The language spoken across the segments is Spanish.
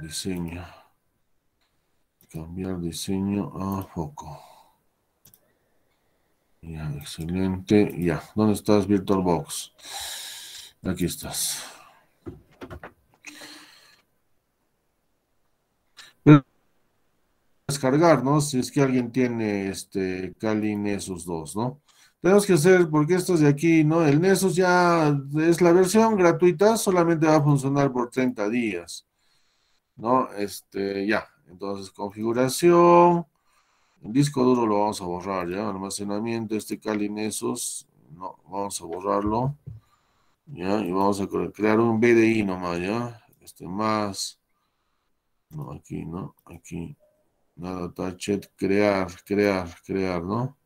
diseño. Cambiar diseño a foco. Ya, excelente. Ya, ¿dónde estás, VirtualBox? Aquí estás. Descargar, ¿no? Si es que alguien tiene este Kali Nessus 2, ¿no? Tenemos que hacer, porque estos de aquí, ¿no? El Nessus ya es la versión gratuita, solamente va a funcionar por 30 días, ¿no? Este, ya. Entonces, configuración. El disco duro lo vamos a borrar, ¿ya? Almacenamiento, este Kali no, vamos a borrarlo. ¿ya? Y vamos a crear un BDI nomás, ¿ya? Este más, no, aquí, ¿no? Aquí, nada, touchet, crear, crear, crear, ¿no?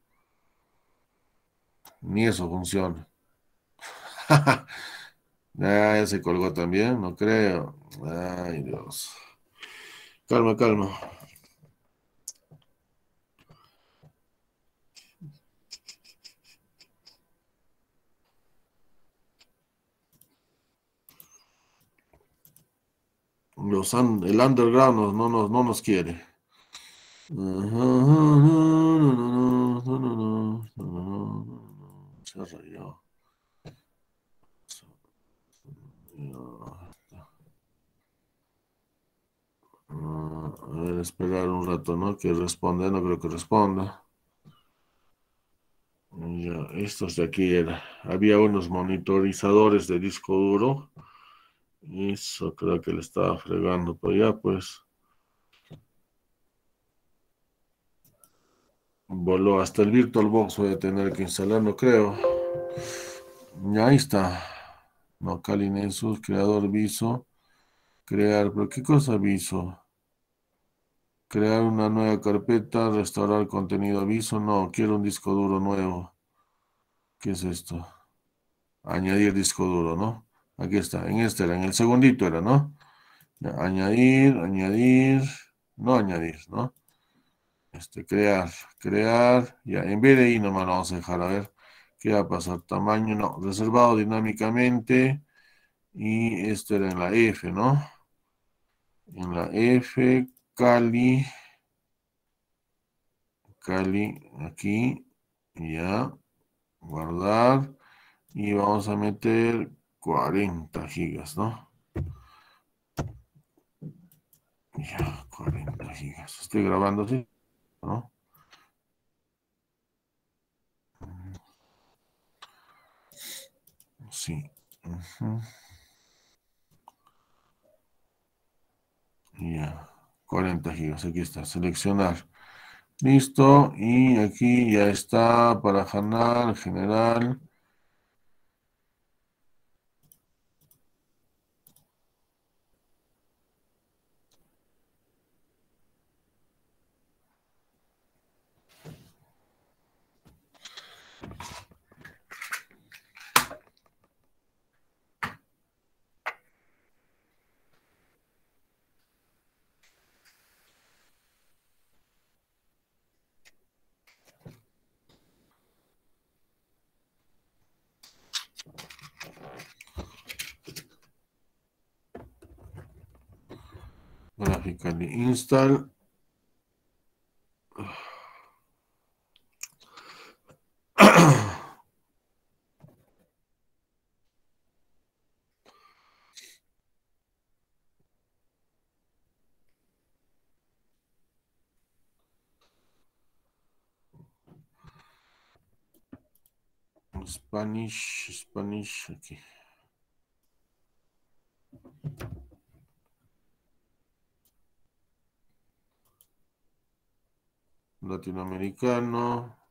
Ni eso funciona. ya se colgó también, no creo. Ay, Dios. Calma, calma. Los el underground no, no, no, no nos quiere. A ver, esperar un rato, ¿no? Que responda, no creo que responda. Ya, estos de aquí era. Había unos monitorizadores de disco duro eso creo que le estaba fregando, pero ya pues. Voló hasta el VirtualBox, voy a tener que instalar, no creo. Ya ahí está. No, Kali Nessus, creador viso. Crear, pero ¿qué cosa viso? Crear una nueva carpeta, restaurar contenido aviso. No, quiero un disco duro nuevo. ¿Qué es esto? Añadir disco duro, ¿no? Aquí está, en este era, en el segundito era, ¿no? añadir, añadir, no añadir, ¿no? Este, crear, crear, ya, en vez de ahí nomás lo vamos a dejar, a ver, ¿qué va a pasar? Tamaño, no, reservado dinámicamente, y este era en la F, ¿no? En la F, Cali, Cali, aquí, ya, guardar, y vamos a meter 40 gigas, ¿no? Ya, 40 gigas. Estoy grabando, ¿sí? ¿No? Sí. Ya, 40 gigas. Aquí está, seleccionar. Listo. Y aquí ya está para canal general. Graphically install. Spanish, Spanish, aquí. Latinoamericano.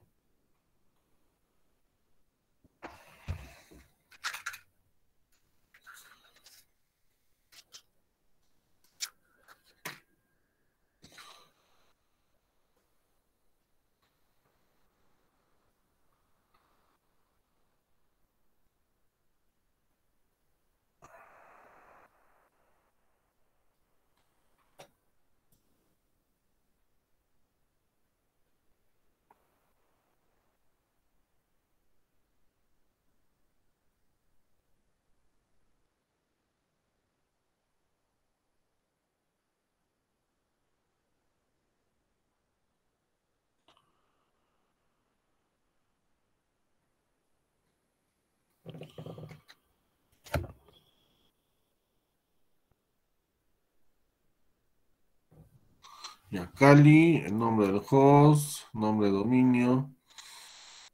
Ya, Cali, el nombre del host, nombre de dominio.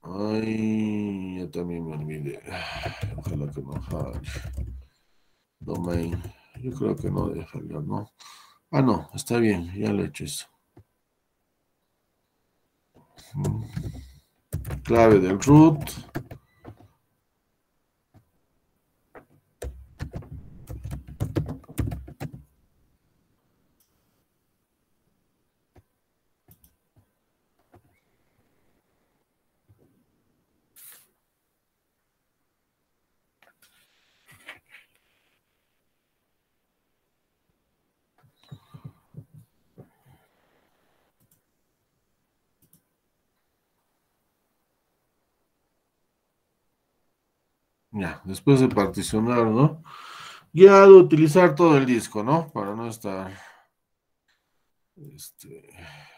Ay, ya también me olvidé. Ojalá que no falle. Domain. Yo creo que no debe fallar, ¿no? Ah, no, está bien, ya lo he hecho eso. Clave del root. Ya, después de particionar, ¿no? Ya de utilizar todo el disco, ¿no? Para no estar este,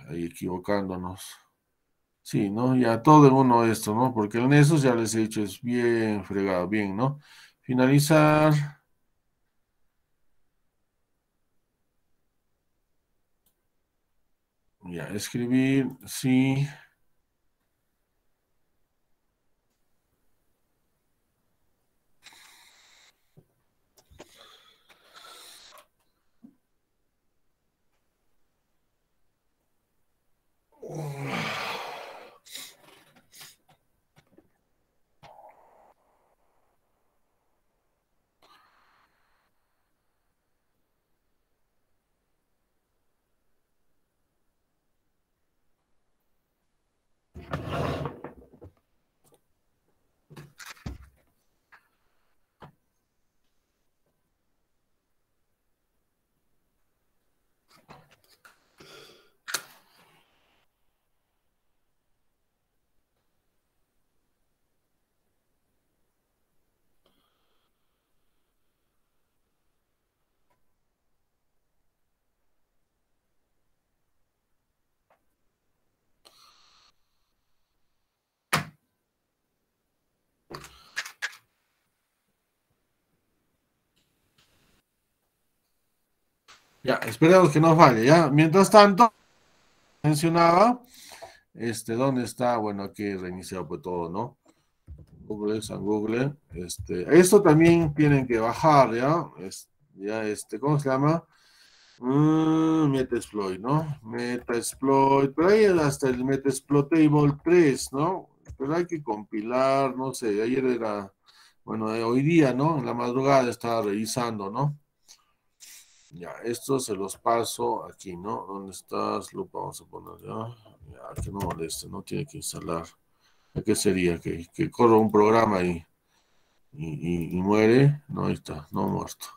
ahí equivocándonos. Sí, ¿no? Ya todo en uno esto, ¿no? Porque el Nessus ya les he dicho es bien fregado, bien, ¿no? Finalizar. Ya, escribir, sí. Ya, esperemos que no falle, ¿ya? Mientras tanto, mencionaba, este, ¿dónde está? Bueno, aquí reiniciado pues todo, ¿no? Google, San Google, este, esto también tienen que bajar, ¿ya? ya, este, ¿cómo se llama? Mm, Metasploit, ¿no? Metasploit, pero ahí hasta el Metasploitable 3, ¿no? Pero hay que compilar, no sé, ayer era, bueno, hoy día, ¿no? En la madrugada estaba revisando, ¿no? Ya, esto se los paso aquí, ¿no? ¿Dónde estás? Lo vamos a poner ya. Ya, que no moleste, no tiene que instalar. ¿Qué sería? ¿Que, que corra un programa y, y, muere? No, ahí está, no muerto.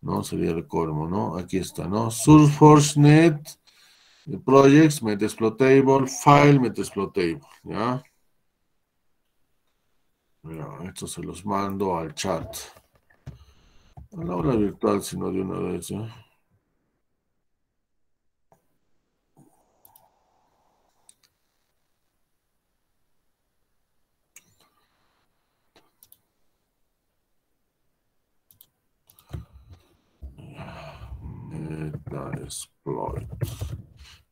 No sería el colmo, ¿no? Aquí está, ¿no? SourceForce.net, Projects, Metaexploitable, File, Metaexploitable, ¿ya? Mira, esto se los mando al chat. A la hora virtual, sino de una vez, ¿eh? Metasploit.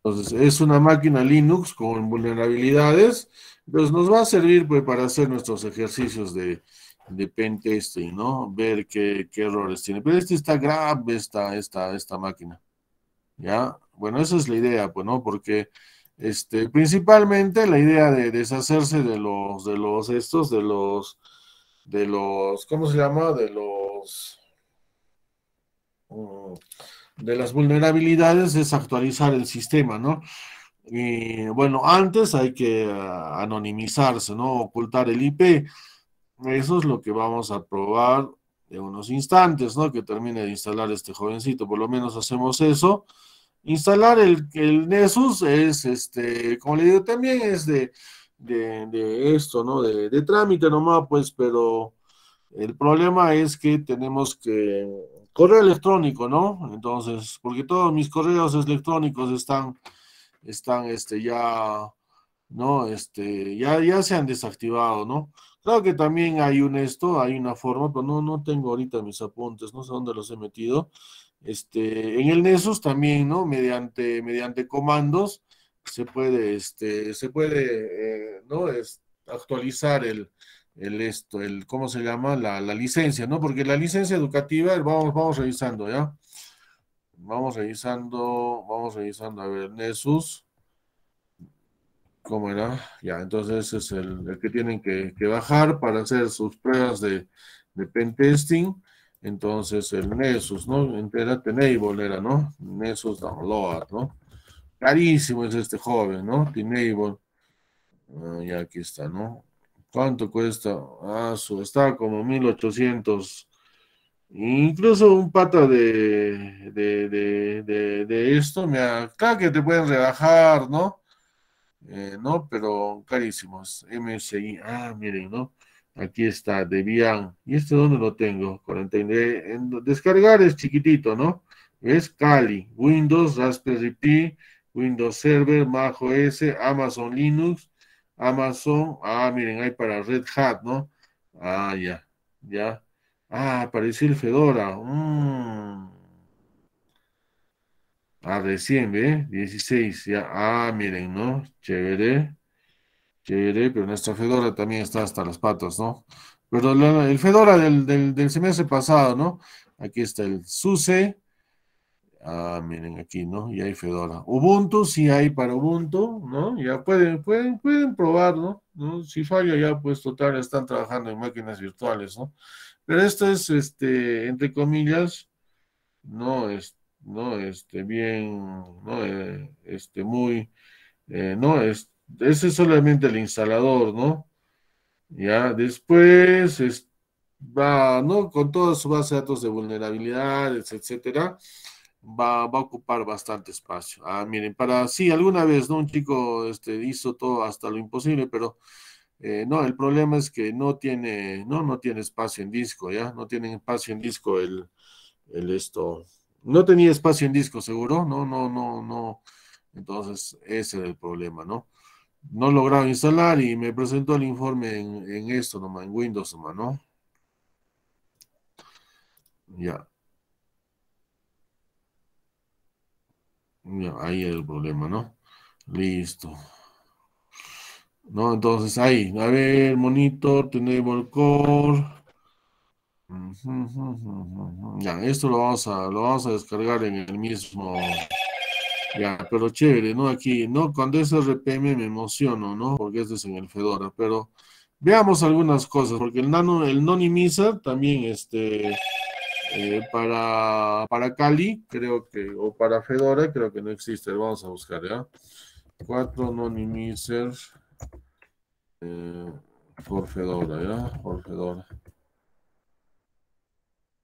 Entonces, es una máquina Linux con vulnerabilidades. Entonces, nos va a servir pues, para hacer nuestros ejercicios de, de pentesting, ¿no? Ver qué, errores tiene. Pero este está grave, esta, esta, esta máquina. ¿Ya? Bueno, esa es la idea, pues, ¿no? Porque este, principalmente la idea de deshacerse de los, de los, estos, de los, de los, ¿cómo se llama? De los, mm, de las vulnerabilidades es actualizar el sistema, ¿no? Y bueno, antes hay que ah, anonimizarse, ¿no? Ocultar el IP eso es lo que vamos a probar de unos instantes, ¿no? Que termine de instalar este jovencito, por lo menos hacemos eso. Instalar el, el Nessus es, este, como le digo, también es de, de, esto, ¿no? De, de, trámite nomás, pues, pero el problema es que tenemos que correo electrónico, ¿no? Entonces, porque todos mis correos electrónicos están, están, este, ya ¿no? Este, ya, ya se han desactivado, ¿no? Claro que también hay un esto, hay una forma, pero no, no tengo ahorita mis apuntes, no sé dónde los he metido. Este, en el Nessus también, ¿no? Mediante, mediante comandos se puede, este, se puede, eh, ¿no? Es, actualizar el, el esto, el, ¿cómo se llama? La, la, licencia, ¿no? Porque la licencia educativa, vamos, vamos revisando, ¿ya? Vamos revisando, vamos revisando, a ver, Nessus. ¿Cómo era? Ya, entonces es el, que tienen que, bajar para hacer sus pruebas de, de pentesting. Entonces el Nessus, ¿no? Entérate, Enable era, ¿no? Nessus Download, ¿no? Carísimo es este joven, ¿no? Enable. Ah, ya aquí está, ¿no? ¿Cuánto cuesta? Ah, su, está como 1800. Incluso un pata de, de, esto, me claro que te pueden rebajar, ¿no? Eh, no, pero carísimos. MSI, ah, miren, ¿no? Aquí está, Debian. ¿Y este dónde lo tengo? 49. descargar es chiquitito, ¿no? Es Kali, Windows, Raspberry Pi, Windows Server, Mac OS, Amazon Linux, Amazon. Ah, miren, hay para Red Hat, ¿no? Ah, ya, ya. Ah, apareció el Fedora. Mm. Ah, recién, ¿ve? 16, ya. Ah, miren, ¿no? Chévere. Chévere, pero nuestra Fedora también está hasta las patas, ¿no? Pero el Fedora del, del, semestre pasado, ¿no? Aquí está el SUSE. Ah, miren aquí, ¿no? Y hay Fedora. Ubuntu, sí hay para Ubuntu, ¿no? Ya pueden, pueden, pueden probar, ¿no? ¿no? Si falla ya, pues total, están trabajando en máquinas virtuales, ¿no? Pero esto es, este, entre comillas, no es, no, este, bien, no, eh, este, muy, eh, no, es, ese es solamente el instalador, ¿no? Ya, después es, va, ¿no? Con toda su base de datos de vulnerabilidades, etcétera, va, va a ocupar bastante espacio. Ah, miren, para, sí, alguna vez, ¿no? Un chico este, hizo todo hasta lo imposible, pero eh, no, el problema es que no tiene, no, no tiene espacio en disco, ¿ya? No tiene espacio en disco el, el esto. No tenía espacio en disco, seguro, no, no, no, no. Entonces, ese era el problema, ¿no? no lograba instalar y me presentó el informe en, esto nomás, en Windows nomás, ¿no? Ya. Ya, ahí es el problema, ¿no? Listo. ¿No? Entonces ahí, a ver, monitor, tenemos core. Ya, esto lo vamos a, lo vamos a descargar en el mismo. Ya, pero chévere, ¿no? Aquí, ¿no? Cuando es RPM me emociono, ¿no? Porque este es en el Fedora, pero veamos algunas cosas, porque el nano, el Nonimizer también, este, eh, para, para Kali, creo que, o para Fedora, creo que no existe, vamos a buscar, ¿ya? Cuatro Nonimizer eh, por Fedora, ¿ya? Por Fedora.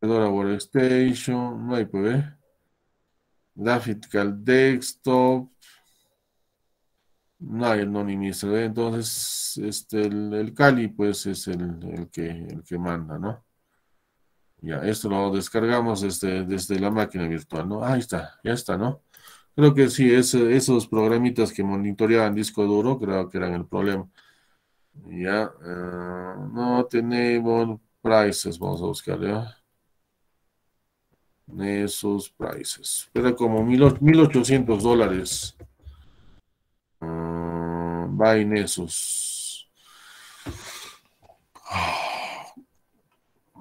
Fedora Workstation, no hay, pues, ¿eh? Graphical Desktop. No hay anonimizo. Entonces, este, el, el, Kali, pues, es el, que, el que manda, ¿no? Ya, esto lo descargamos desde, desde la máquina virtual, ¿no? Ahí está, ya está, ¿no? Creo que sí, esos programitas que monitoreaban disco duro, creo que eran el problema. Ya, eh, no tenemos prices, vamos a buscar, ¿ya? Esos prices. Era como 1800 dólares. Uh, va en esos.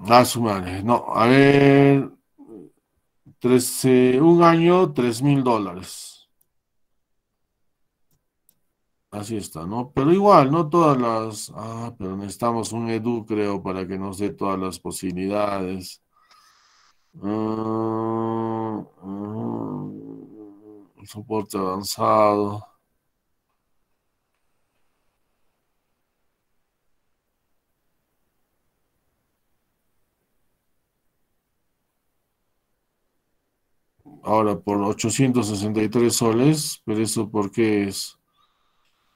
Ah, su madre. No, a ver. 13, un año, 3 mil dólares. Así está, ¿no? Pero igual, no todas las. Ah, pero necesitamos un edu, creo, para que nos dé todas las posibilidades. Uh, soporte avanzado. Ahora por 863 soles, pero eso por qué es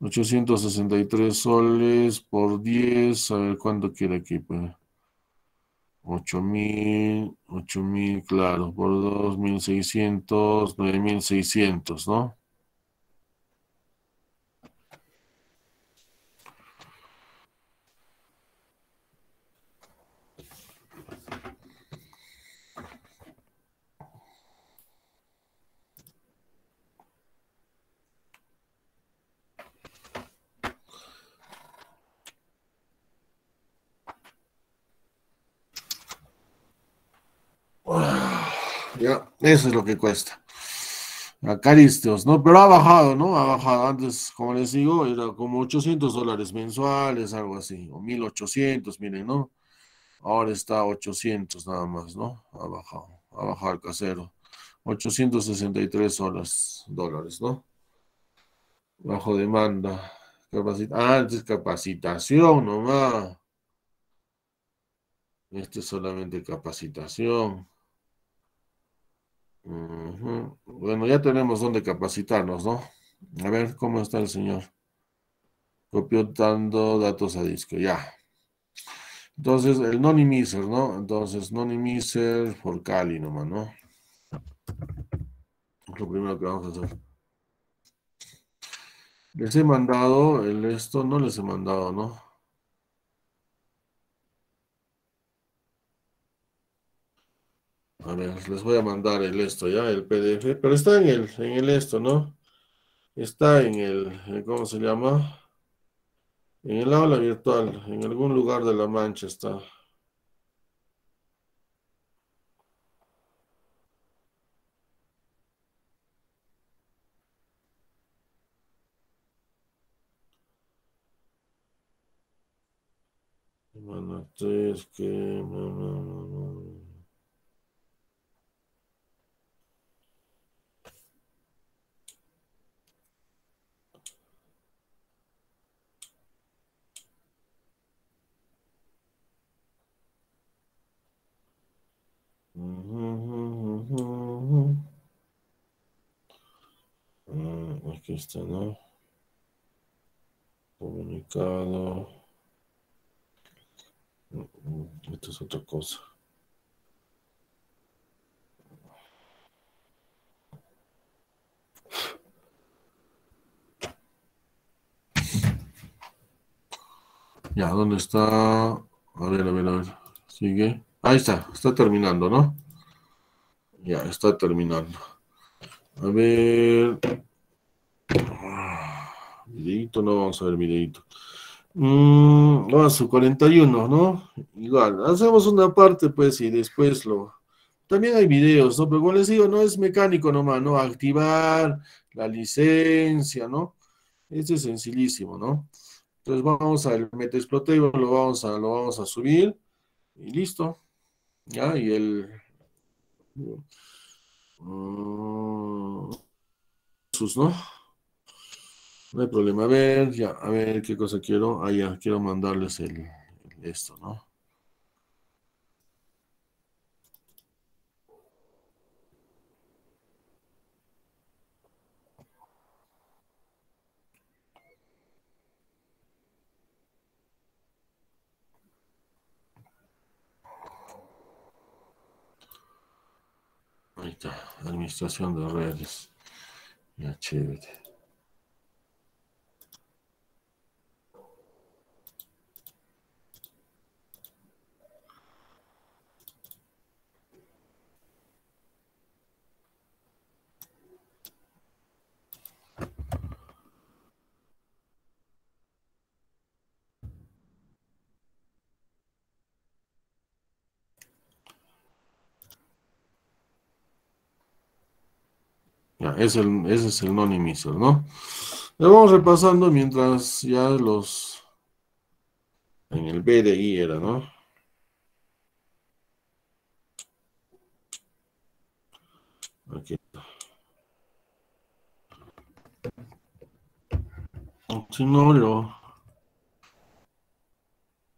863 soles por 10, a ver cuánto quiere aquí, pues. 8000, 8000, claro, por 2600, 9600, ¿no? Ya, eso es lo que cuesta. Caristos, ¿no? Pero ha bajado, ¿no? Ha bajado. Antes, como les digo, era como 800 dólares mensuales, algo así, o 1800, miren, ¿no? Ahora está 800 nada más, ¿no? Ha bajado, ha bajado el casero. 863 dólares, dólares, ¿no? Bajo demanda. ah, antes capacitación nomás. Esto es solamente capacitación. Bueno, ya tenemos donde capacitarnos, ¿no? A ver cómo está el señor. Copiando datos a disco, ya. Entonces, el non-emiser, ¿no? Entonces, non-emiser por Cali nomás, ¿no? Es lo primero que vamos a hacer. Les he mandado el esto, no les he mandado, ¿no? Ver, les voy a mandar el esto ya, el PDF, pero está en el, en el esto, ¿no? Está en el, ¿cómo se llama? En el aula virtual, en algún lugar de la mancha está. es que... Aquí está, ¿no? Comunicado. Esto es otra cosa. Ya, ¿dónde está? A ver, a ver, a ver. Sigue. Ahí está, está terminando, ¿no? Ya, está terminando. A ver. Videito, no vamos a ver videito. Mm, a 41, ¿no? Igual, hacemos una parte, pues, y después lo. También hay videos, ¿no? Pero como les digo, no es mecánico nomás, ¿no? Activar la licencia, ¿no? Este es sencillísimo, ¿no? Entonces vamos al Metaexploitable, lo vamos a, lo vamos a subir y listo. ¿Ya? Y el. Mm, sus, ¿no? No hay problema. A ver, ya, a ver qué cosa quiero. Ah, ya, quiero mandarles el, esto, ¿no? Administración de redes. Ya, chévere. Ese es el non emisor, ¿no? Lo vamos repasando mientras ya los... En el BDI era, ¿no? Aquí. Si no, lo...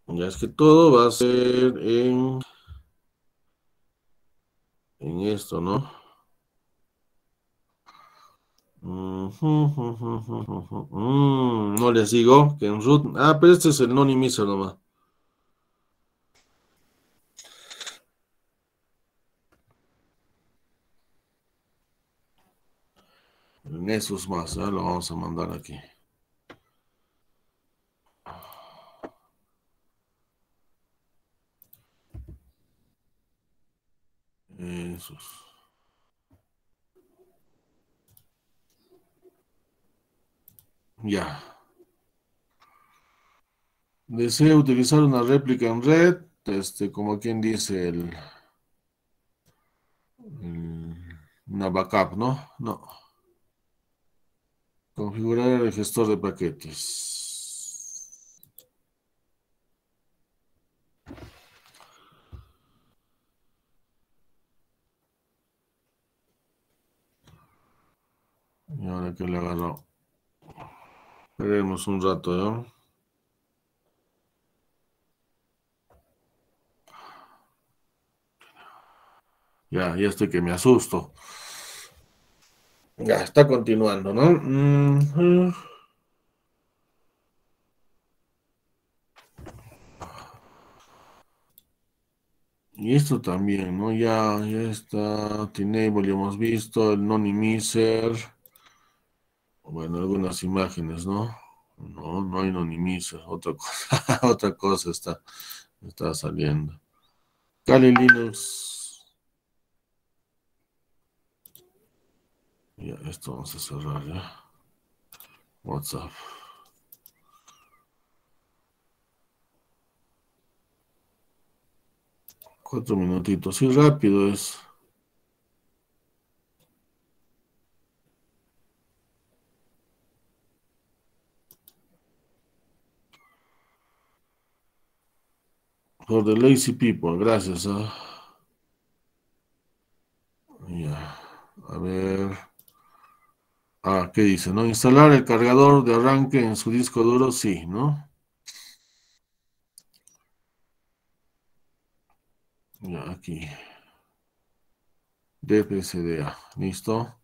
Ya es que todo va a ser en... En esto, ¿no? No les digo que en root. Ah, pero este es el non emiso nomás. Nessus más, ¿eh? lo vamos a mandar aquí. Ya. Desea utilizar una réplica en red, este, como quien dice el, el Una backup, ¿no? No. Configurar el gestor de paquetes. Y ahora que le agarró. Esperemos un rato, ¿no? Ya, ya estoy que me asusto. Ya, está continuando, ¿no? Mm, y esto también, ¿no? Ya, ya está. Tinable, ya hemos visto. El Nonimizer. Bueno, algunas imágenes, ¿no? No, no hay Nonimizer. Otra cosa, otra cosa está, está saliendo. Kali Linux. Ya, esto vamos a cerrar ya. WhatsApp. Cuatro minutitos. Y rápido es. For the lazy people, gracias. ¿ah? Ya, a ver. Ah, ¿qué dice? ¿No? Instalar el cargador de arranque en su disco duro, sí, ¿no? Ya, aquí. DPCDA, ¿listo?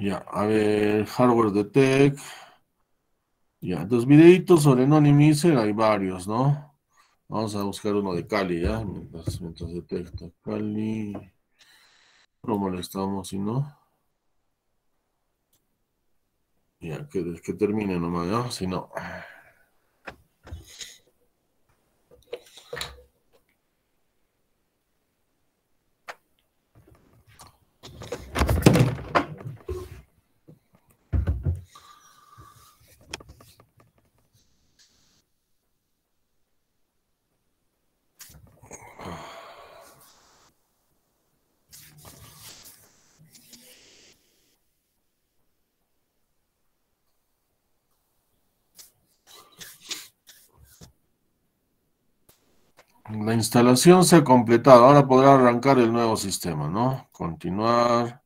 Ya, a ver, hardware de tech. Ya, dos videitos sobre Nonimizer, hay varios, ¿no? Vamos a buscar uno de Cali, ¿ya? Mientras, detecta Cali. No molestamos, si no. Ya, que, que termine nomás, ¿ya? Si no. La instalación se ha completado. Ahora podrá arrancar el nuevo sistema, ¿no? Continuar.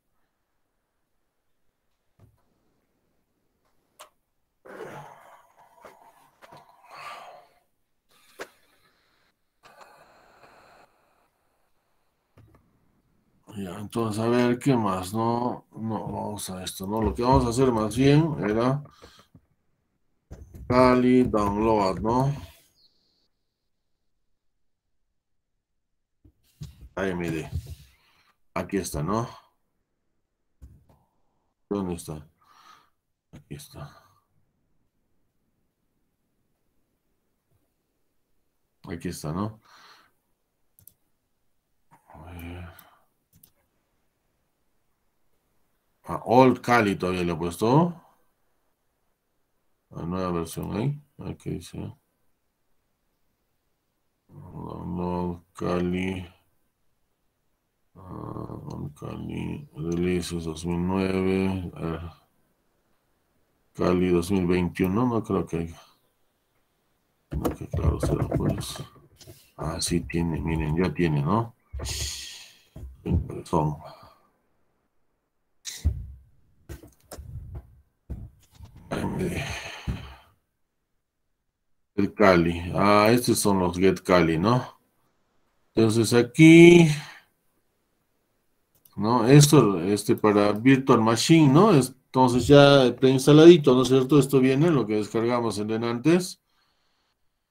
Ya, entonces a ver qué más, ¿no? No, vamos a esto, ¿no? Lo que vamos a hacer más bien era Kali download, ¿no? AMD. Aquí está, ¿no? ¿Dónde está? Aquí está. Aquí está, ¿no? A Old Cali todavía le he puesto. La nueva versión ahí. Aquí dice. Old Cali. Uh, Cali, releases 2009, uh, Cali 2021, no creo que haya. No, que claro será pues. Ah, sí tiene, miren, ya tiene, ¿no? Son. El Cali. Ah, estos son los Get Cali, ¿no? Entonces aquí ¿no? Esto, este para Virtual Machine, ¿no? Entonces ya preinstaladito, ¿no es cierto? Esto viene, lo que descargamos en antes.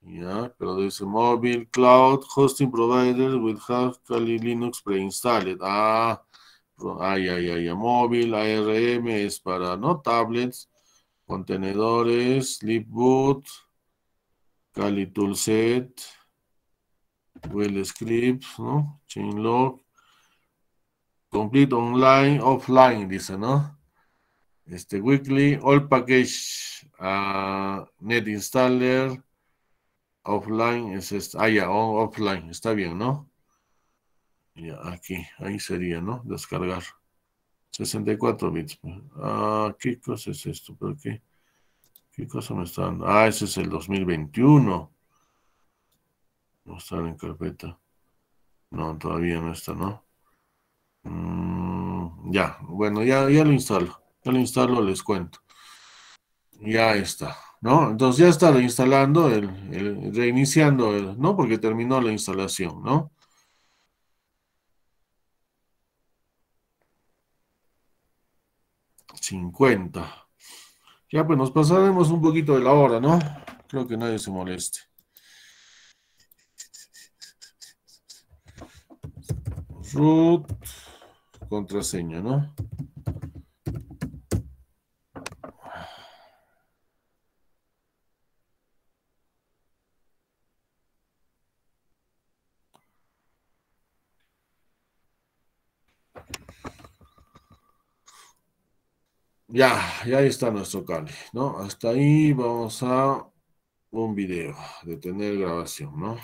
Ya, pero dice móvil, cloud, hosting provider with have Kali Linux preinstalled. Ah, ay, ay, ay, móvil, ARM es para, ¿no? Tablets, contenedores, libboot, Kali toolset, will scripts, ¿no? Chainlog, complete online, offline, dice, ¿no? Este weekly, all package, uh, net installer, offline es este, ah, ya, offline, está bien, ¿no? Ya, aquí, ahí sería, ¿no? Descargar. 64 bits. Pues. Ah, ¿qué cosa es esto? ¿Por qué? ¿Qué cosa me está dando? Ah, ese es el 2021. No está en carpeta. No, todavía no está, ¿no? Mm, ya, bueno, ya, ya lo instalo. Ya lo instalo, les cuento. Ya está, ¿no? Entonces ya está reinstalando, el, el reiniciando, ¿no? Porque terminó la instalación, ¿no? 50. Ya, pues nos pasaremos un poquito de la hora, ¿no? Creo que nadie se moleste. Root, contraseña, ¿no? Ya, ya está nuestro cable, ¿no? Hasta ahí vamos a un video, detener grabación, ¿no?